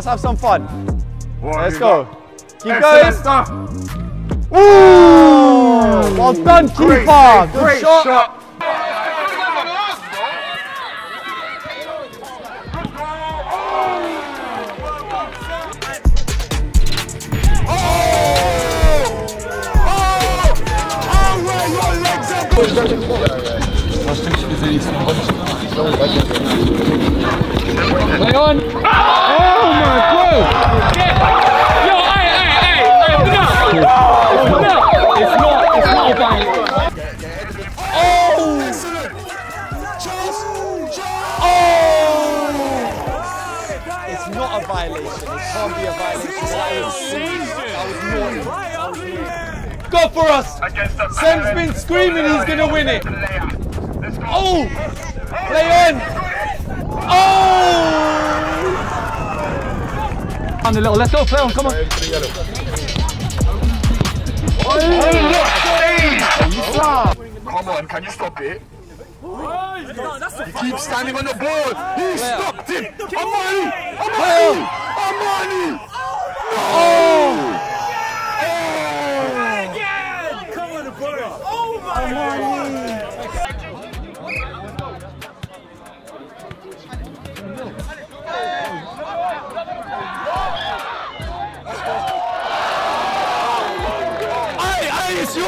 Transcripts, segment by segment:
Let's have some fun. What Let's go. got? Keep Excellent going. stuff. Ooh! Well done, keeper. Great, Good great shot. shot. Play on. Oh not, a violation. It can't be a violation. That was, that was naughty. Go for us. Sam's been screaming he's to win it. Oh! Play on! Oh! On the little, let's go, play on, come on. Come on, can you stop it? He keeps standing on the ball. He stopped it. Amani! Amani! Amani! Oh!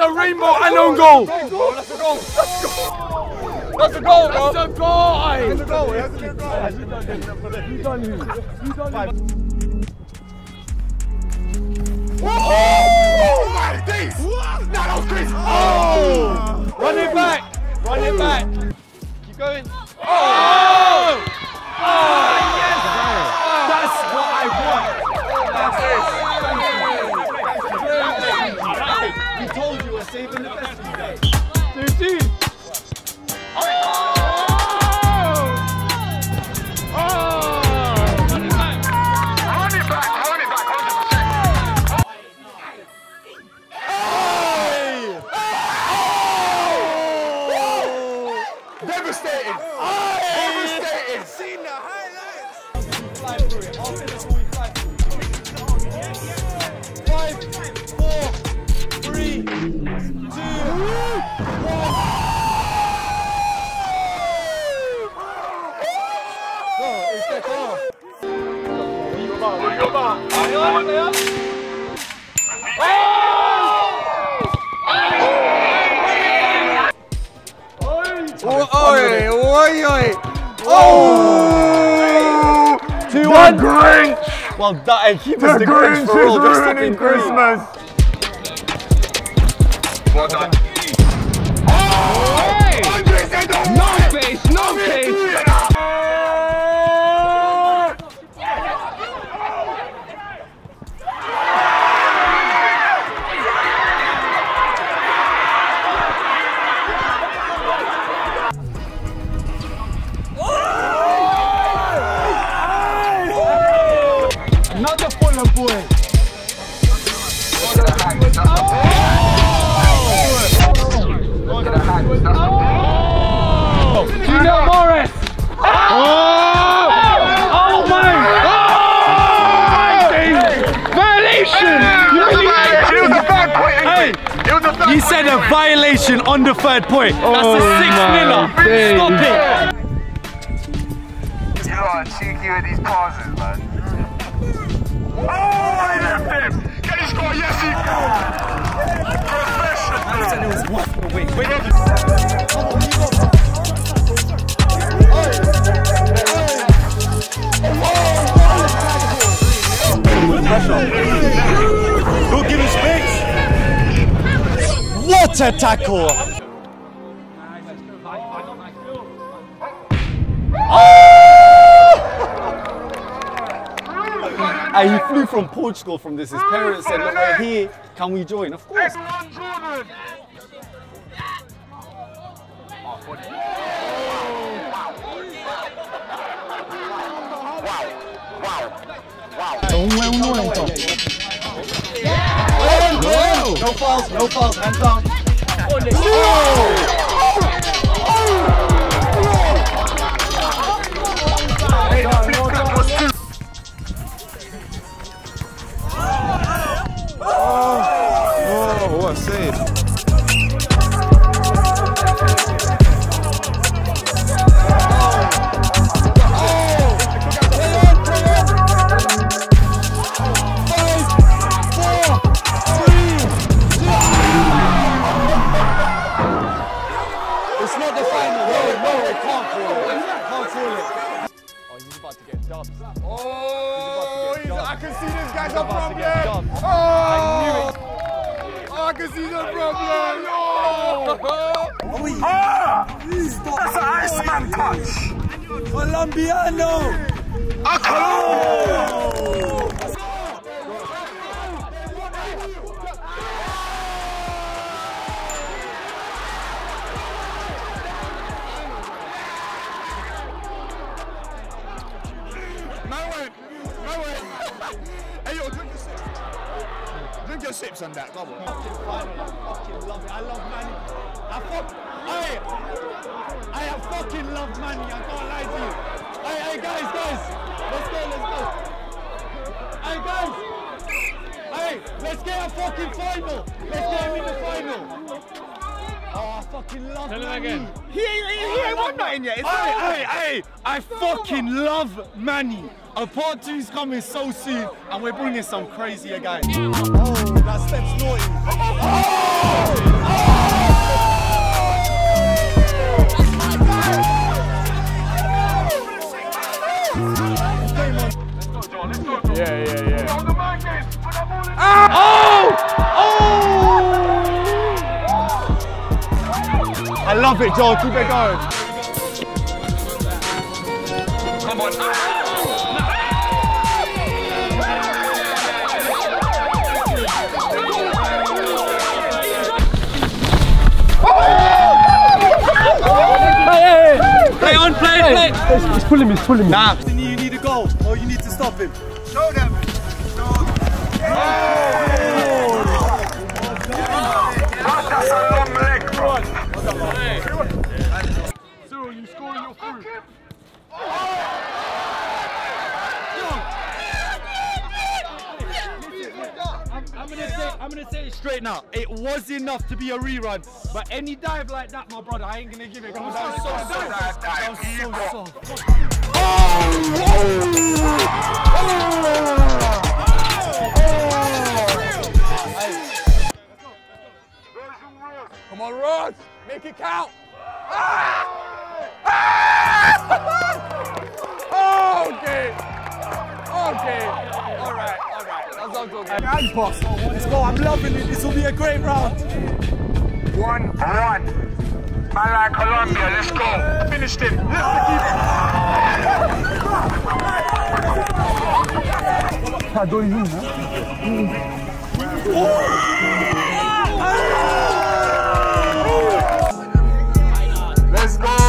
a rainbow and on goal. That's a goal. That's a goal. That's a goal, bro. That's a goal. That's a goal. That's a goal. Who's done who? Who's done Oh my days! No, that was crazy. Oh! Run it back. Run it back. Keep going. Oh! Oh, What a tackle! Oh! And he flew from Portugal from this. His parents said, look, we're here. Can we join? Of course. No fouls, no fouls, hands down. Oh, oh what a save. Oh, I can see the problem. No. That's an Iceman touch. Colombiano! No Drink your sips on that. Come on. fucking love it. I love Manny. I fuck. Hey, I have fucking love Manny. I can't lie to you. Hey, hey, guys, guys, let's go, let's go. Hey, guys. Hey, let's get a fucking final. Let's get him in the final. Oh, I fucking love Tell him again. He ain't, he ain't, ain't won nothing yet. Hey, hey, hey, I fucking love Manny. A part two is coming so soon, and we're bringing some crazier guys. Oh, that step's naughty. Yeah, yeah, yeah. Oh! Oh! I love it, Joel. Keep it going. Play play, play. He's pulling me, he's pulling me. Nah. You need a goal, or you need to stop him. Show them. That's a long leg, bro. I'm, I'm gonna say it straight now. It was enough to be a rerun, but any dive like that, my brother, I ain't gonna give it. That was so soft. That was so soft. Come on, Ross. Make it count. okay. Okay. All right. All right. That's all good. Let's go. I'm loving it. This will be a great round. One, one. Man like Colombia. Let's go. Finished it. Let's keep Let's go.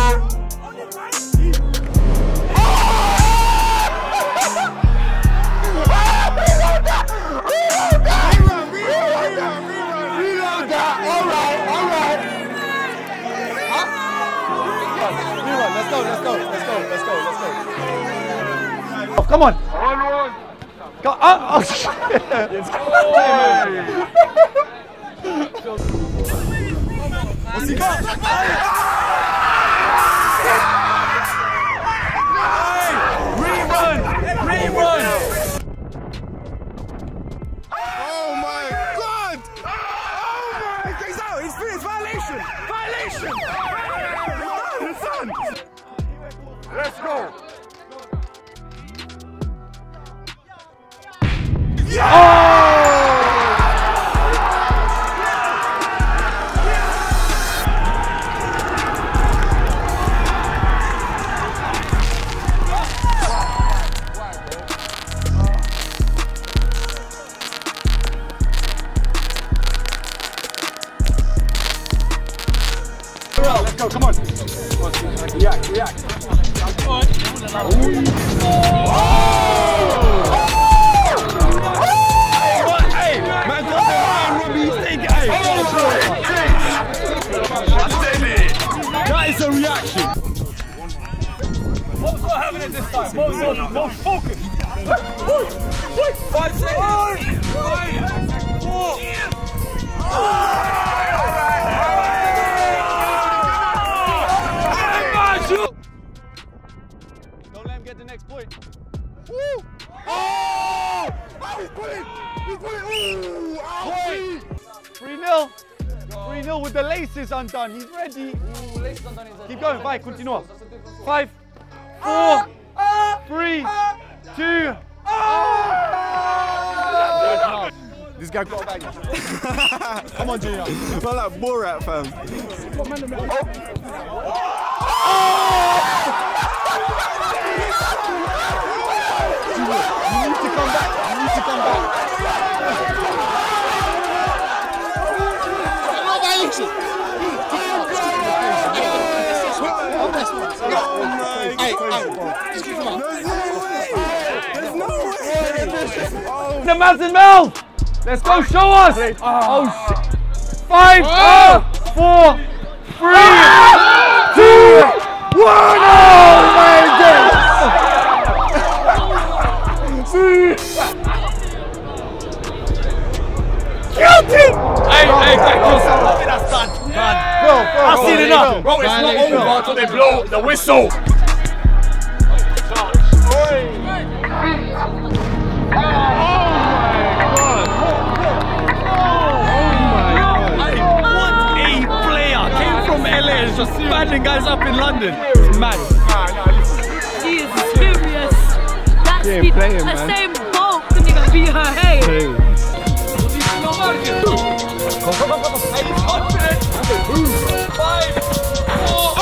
He's out. He's finished. Violation. Violation. Let's go. Go, come on. React, react. That is a reaction. What's not happening this time? What's on? What's focus? Five seconds. Five, four. Don't 3 0 with the laces undone. He's ready. Keep going. Vai, continua. Five, four, three, two. This guy got back. Come on, Junior. Man, like Borat, fam. The Madsen mouth. Let's go. Show us. Oh shit. Five, oh, four, three, ah! two, one. Oh my God. Killed him! Hey, hey, hey, that's done. Done. Bro, bro, I've seen enough. Bro, it's not over until they blow the whistle. Just banding guys up in London. It's mad. She is serious. That ain't speed, playing, that man. Usain Bolt couldn't even beat her head. Five, four,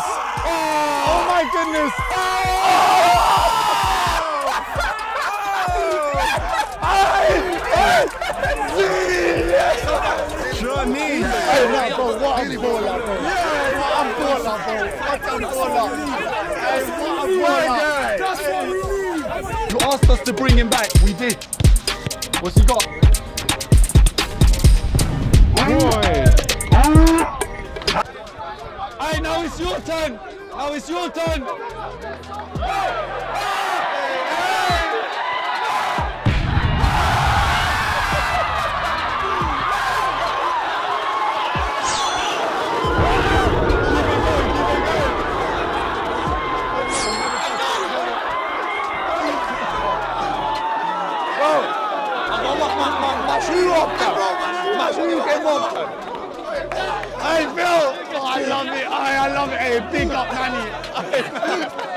Hey, bro, what a baller, bro. Yeah, what a baller, bro. What baller. Hey, what a baller. You asked us to bring him back. We did. What's he got? Hey, now it's your turn. Now it's your turn. Hey Phil! Oh, I love it. I, I love it. Hey, big up Manny.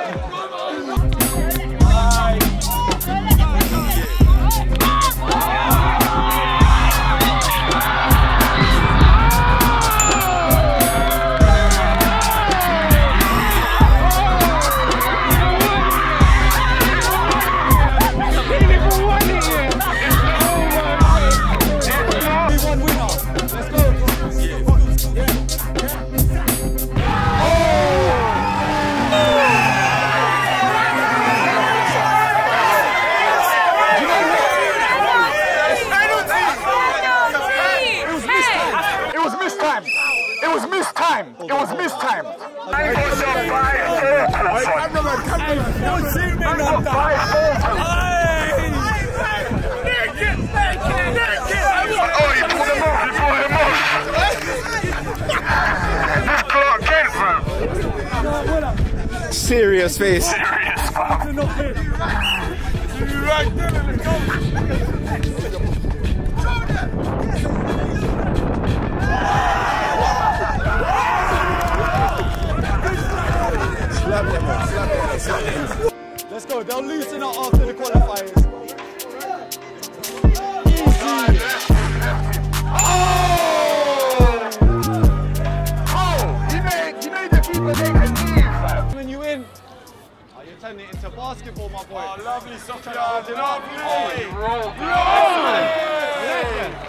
Serious Lovely, Sophia. Oh, lovely.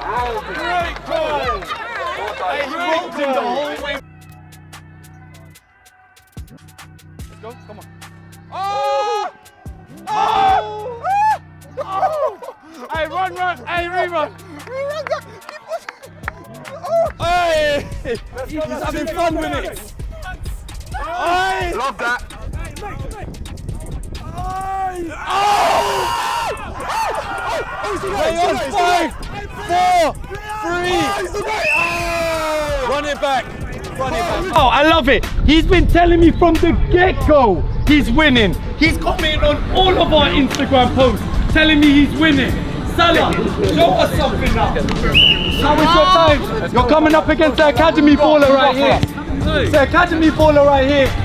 Oh, Great goal. Hey, he rocked him the whole way. Let's go, come on. Oh! Oh! Oh! Hey, run, run! Hey, rerun! Hey! He's having fun with it! Hey! Love that. Play on five, four, three. Oh, oh! Run it back. Run it back. Oh, I love it. He's been telling me from the get-go he's winning. He's commenting on all of our Instagram posts telling me he's winning. Salah, show us something now. How is your time? You're coming up against the academy baller right here. The academy baller right here.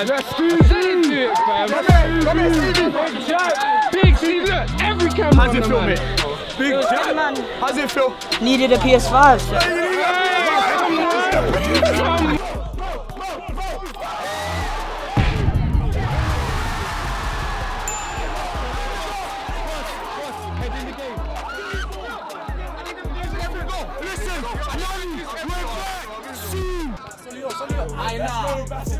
You can only clap. That was a madness. Oh my lord. Merry Big see, look, every camera. How's it feel, mate? Big How's it feel? Needed a PS5. so-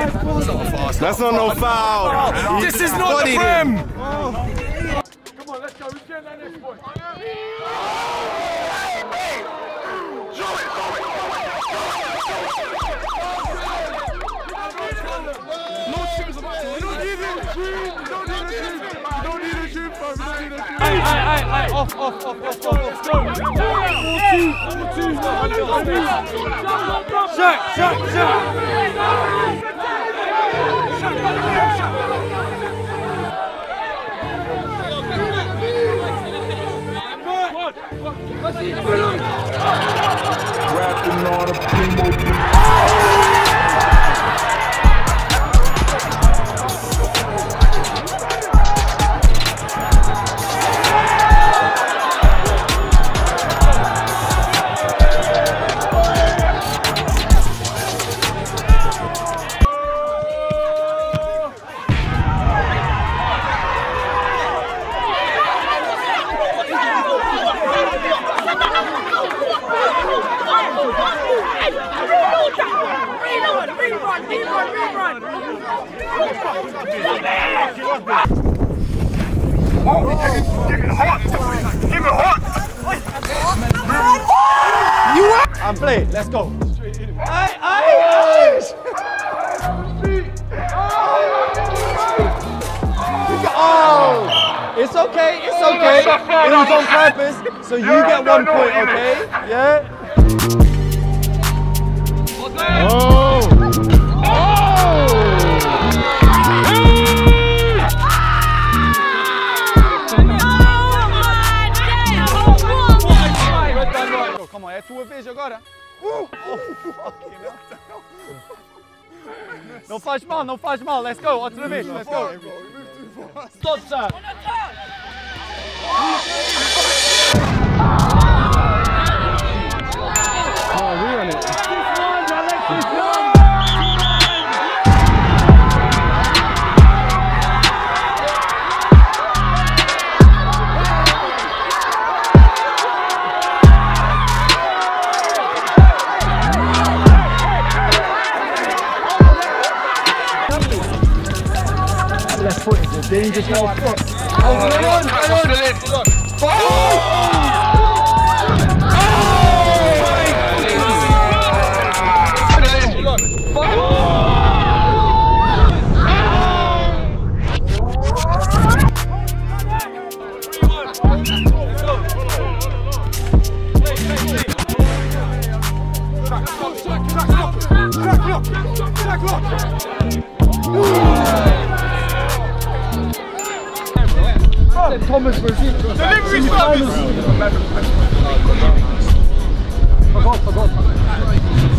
That's not no foul. This is not the Bodied him. prem. Hey, hey, hey, hey, off, off, off, off, off, off, go. Shut, shut, shut. Rapping on a primo I'm playing. Let's go. Oh, it's okay. It's okay. It was on purpose, so you get one point. Okay? Yeah. Oh. tua vez agora. Uh! Oh, não faz mal, não faz mal. Let's go, outra vez. Let's go. Stop, sir. Oh, we on it. 아, 그러면, 그러면,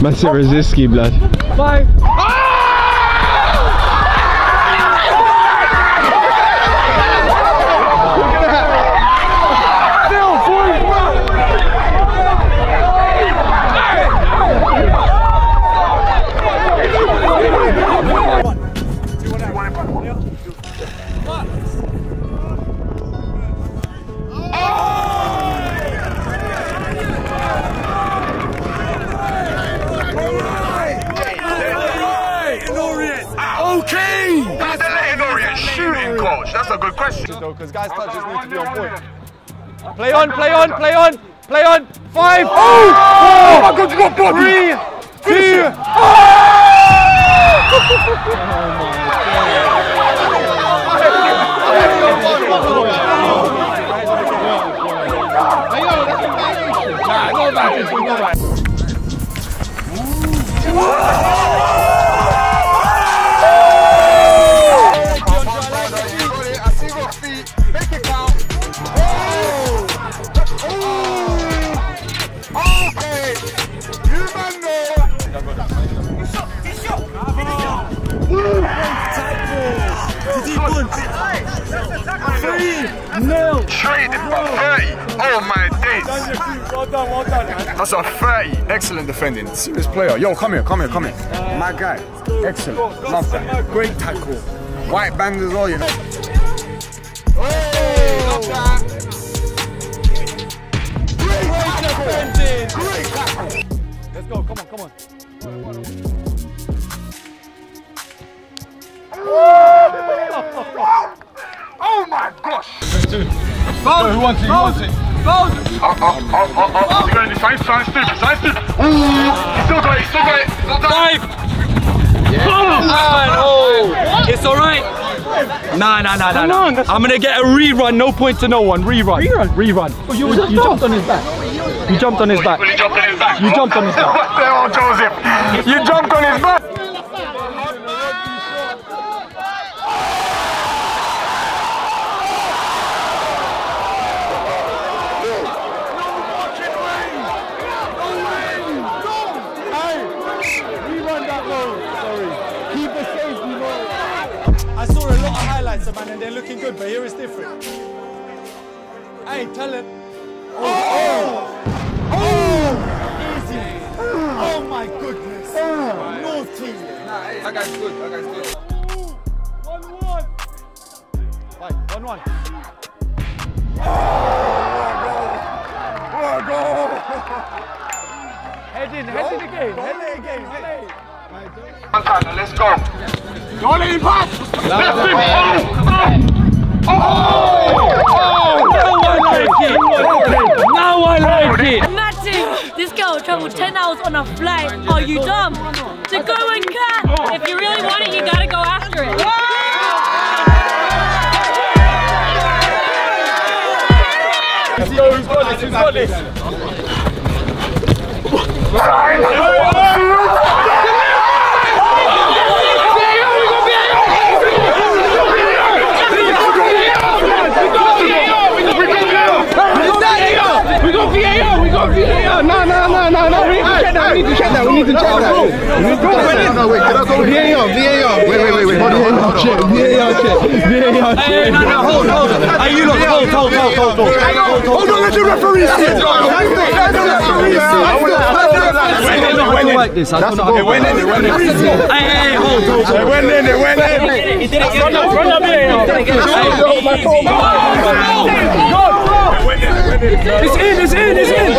Massive Rosiski, blood. Okay! That's a 30. Excellent defending. Serious player. Yo, come here, come here, come here. My guy. Excellent. Love that. Great tackle. White bands as well, you know. Oh! Great tackle. Great tackle. Let's go, come on, come on. Oh my gosh. Who wants it? Who wants it? Oh, oh, oh, oh, oh. He's going to sign, sign stupid, sign stupid. Ooh, he's still got it, he's still got it. Not done. Oh, it's all right. Nah, nah, nah, nah, nah. I'm gonna get a rerun. No point to no one. Rerun. Rerun. Rerun. Oh, you, you jumped on his back. You jumped on his back. Will he jump on his back? You jumped on his back. What the hell, Joseph? You jumped on his looking good, but here it's different. Hey, tell him. Oh! Oh! oh. oh. oh. Easy. Ah. Oh my goodness. Ah. Naughty. That guy's good, that guy's good. One one. Right, one one. Ah, head in, head in again, head in again, head in. Montana, let's go. Don't let him pass. Left him. Oh, oh. Now I like it. Now I like it. Imagine this girl traveled 10 hours on a flight. Are you dumb? To go and cat. If you really want it, you gotta go after it. Let's go, who's got this? Who's got this? We got VAR! We got VAR! No, no, no, no, no. We need to check that. We need to check that. We need to check that. No, wait, can I go VAR? VAR. Wait, wait, wait, wait. Hold on, hold on. Check, VAR check, VAR check. Hey, no, no, hold, hold. Hey, you look, hold, hold, hold, hold, hold. Hold on, let the referee see it. Let the referee see it. I don't like this. I don't know. It went in, it went in. Hey, hey, hold, hold, hold. It went in, it went in. He didn't get it. Run up here. He didn't get it. It's in, it's in, it's in.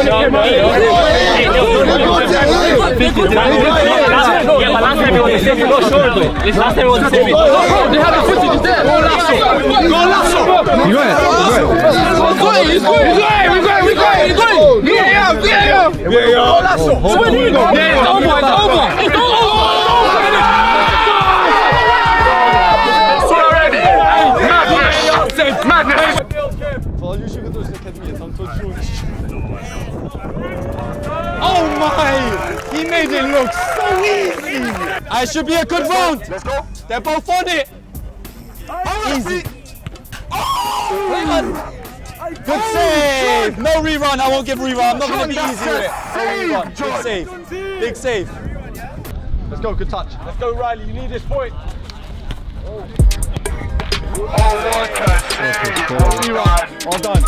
They have the footage, it's there. Go Lasso. Go Lasso. You got it, you got it. He's going, he's going, he's going, he's going, he's going. VAR, VAR. VAR. So where do you go? Yeah, it's over, it's over. It's over. My! He made it look so easy! I should be a good round! Let's go. They're both on it! Oh, easy! Oh! Good save! No rerun, I won't give rerun. I'm not going to be easy with it. No rerun. Big save. Big save. Let's go, good touch. Let's go, Riley. You need this point. Oh, what a save. Rerun. All done.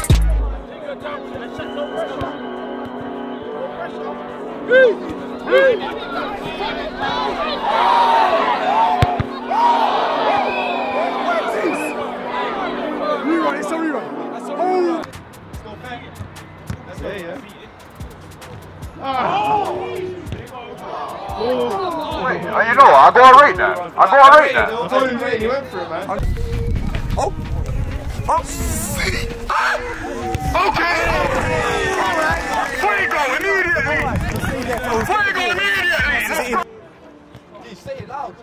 Rerun, it's a rerun. Wait, uh, you know, I'll go and rate that. I'll go and rate that. Oh. Oh. Okay. All right. Fuego immediately. Fuego immediately. Say it loud.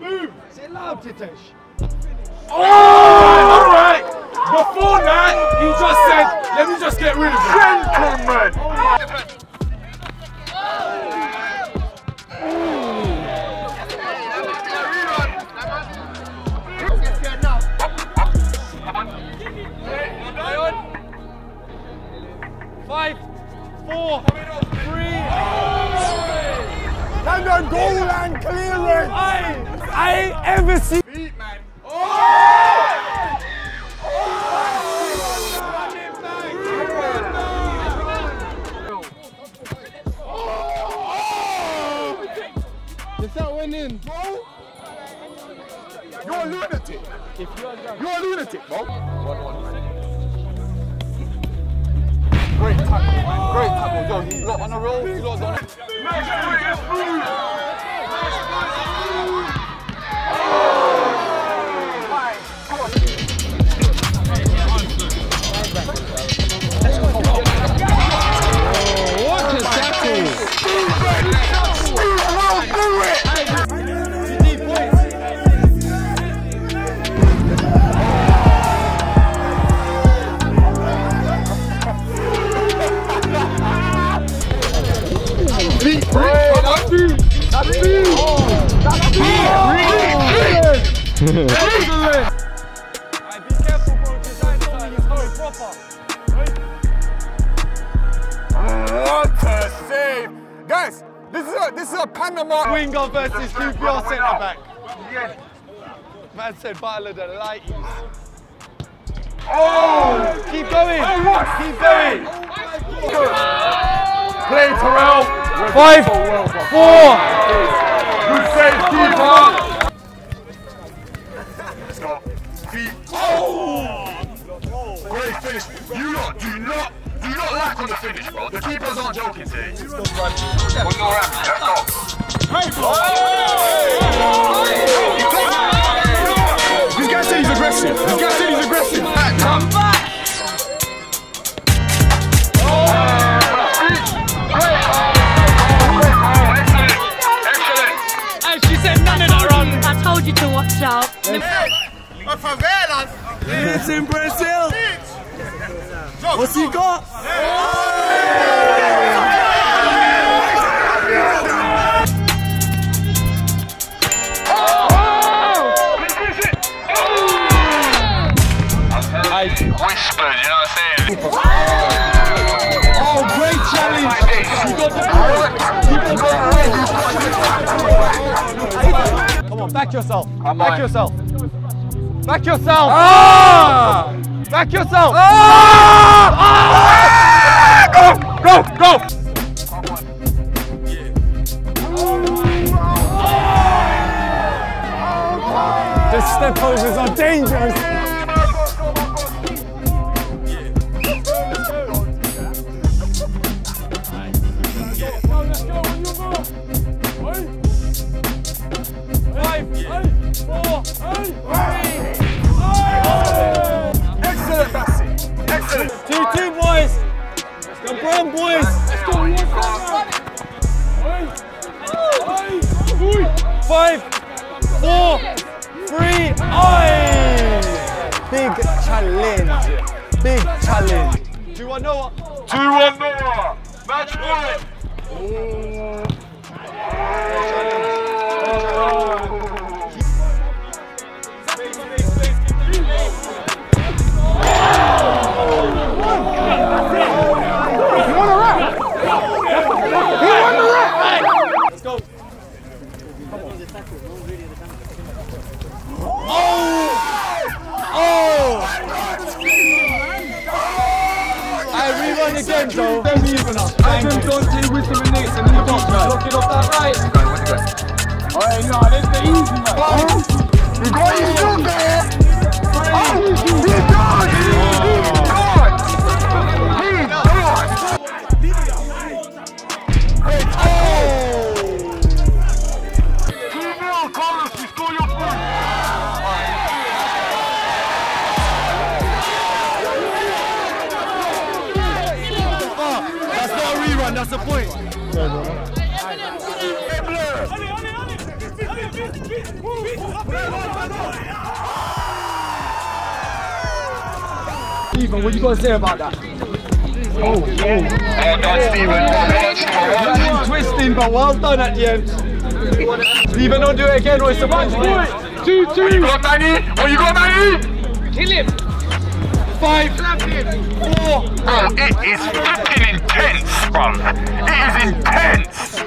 Move. Say it loud, Titesh. All right. Before that, he just said, let me just get rid of it. Gentlemen. Five, four. And a goal and clearance. I, I ain't ever seen. Oh! If that went in, Bro. You're a lunatic. You're a lunatic, bro. Great tackle. Great tackle. Yo, you lot on a roll. You lot done it. what What a save. Guys, this is a this is a Panama. Winger versus QPR centre back. Man said Butler the lighties. Oh! Keep going! Keep going! Play Terrell. Five, four, Good save, keeper. You lot do not, do not lack on the finish, bro. The keepers aren't joking today. One more round. Let's go. This guy said he's aggressive. This guy said he's aggressive. Come back. And she said none of that wrong. I told you to watch out. It's in Brazil! What's he got? I, Whispered, you know what I'm saying? oh, great challenge! You got the on, back yourself. Come back yourself. Back yourself. Ah! Back yourself. Go, go! The step overs are dangerous. Excellent, Excellent. Two, two, boys. Come on, boys. Five, four, three, aye. Big challenge. Big challenge. Do you want to know 2 1 Noah. Match point. Ethan, what you got to say about that? Well done, Stephen. Well done, Stephen. Twisting, but well done at the end. Stephen, don't do it again, or it's a punch point. Two, two. You got Manny? Oh, you got Manny? Kill him. Five, four, Bro, it is fucking intense, bro. It is intense.